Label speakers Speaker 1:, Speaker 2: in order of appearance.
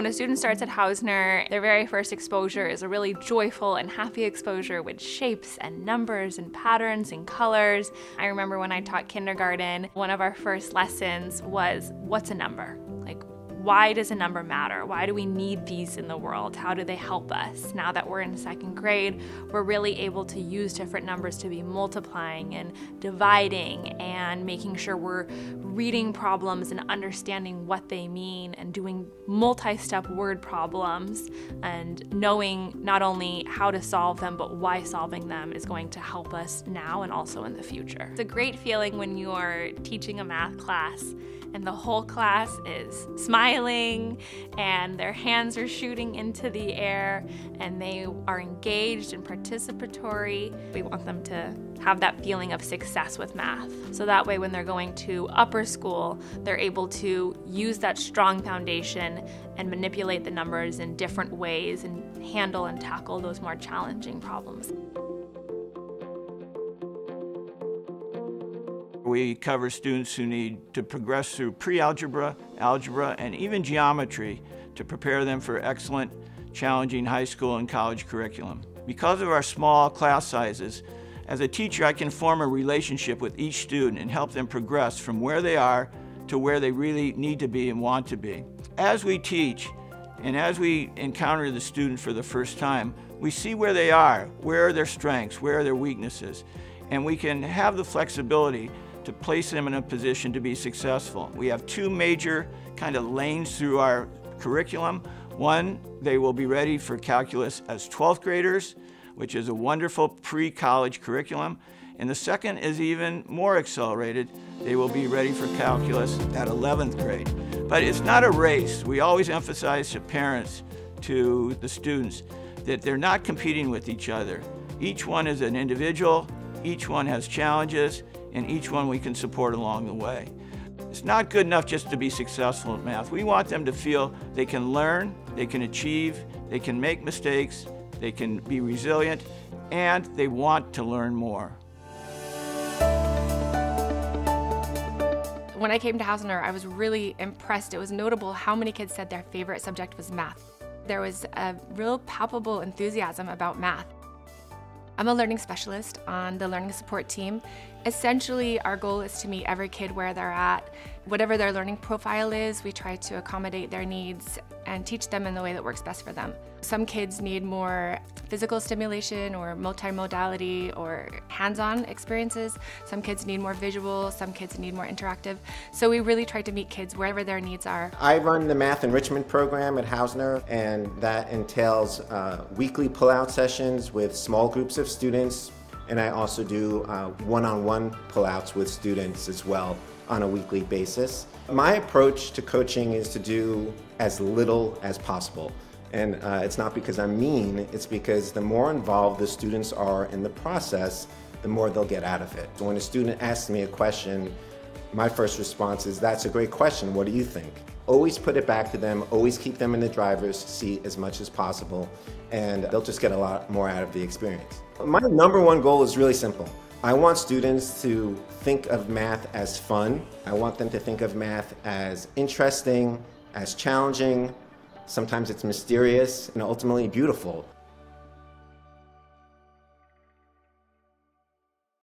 Speaker 1: When a student starts at Hausner, their very first exposure is a really joyful and happy exposure with shapes and numbers and patterns and colors. I remember when I taught kindergarten, one of our first lessons was what's a number? Why does a number matter? Why do we need these in the world? How do they help us? Now that we're in second grade, we're really able to use different numbers to be multiplying and dividing and making sure we're reading problems and understanding what they mean and doing multi step word problems and knowing not only how to solve them but why solving them is going to help us now and also in the future. It's a great feeling when you are teaching a math class and the whole class is smiling and their hands are shooting into the air and they are engaged and participatory. We want them to have that feeling of success with math. So that way, when they're going to upper school, they're able to use that strong foundation and manipulate the numbers in different ways and handle and tackle those more challenging problems.
Speaker 2: We cover students who need to progress through pre-algebra, algebra, and even geometry to prepare them for excellent, challenging high school and college curriculum. Because of our small class sizes, as a teacher I can form a relationship with each student and help them progress from where they are to where they really need to be and want to be. As we teach, and as we encounter the student for the first time, we see where they are, where are their strengths, where are their weaknesses, and we can have the flexibility to place them in a position to be successful. We have two major kind of lanes through our curriculum. One, they will be ready for calculus as 12th graders, which is a wonderful pre-college curriculum. And the second is even more accelerated. They will be ready for calculus at 11th grade. But it's not a race. We always emphasize to parents, to the students, that they're not competing with each other. Each one is an individual, each one has challenges, and each one we can support along the way. It's not good enough just to be successful at math. We want them to feel they can learn, they can achieve, they can make mistakes, they can be resilient, and they want to learn more.
Speaker 3: When I came to Hausner, I was really impressed. It was notable how many kids said their favorite subject was math. There was a real palpable enthusiasm about math. I'm a learning specialist on the learning support team. Essentially, our goal is to meet every kid where they're at. Whatever their learning profile is, we try to accommodate their needs and teach them in the way that works best for them. Some kids need more physical stimulation or multimodality or hands-on experiences. Some kids need more visual, some kids need more interactive. So we really try to meet kids wherever their needs are.
Speaker 4: I run the math enrichment program at Hausner and that entails uh, weekly pull-out sessions with small groups of students and I also do uh, one-on-one -on -one pullouts with students as well on a weekly basis. My approach to coaching is to do as little as possible. And uh, it's not because I'm mean, it's because the more involved the students are in the process, the more they'll get out of it. When a student asks me a question, my first response is, that's a great question, what do you think? Always put it back to them, always keep them in the driver's seat as much as possible, and they'll just get a lot more out of the experience. My number one goal is really simple. I want students to think of math as fun. I want them to think of math as interesting, as challenging. Sometimes it's mysterious and ultimately beautiful.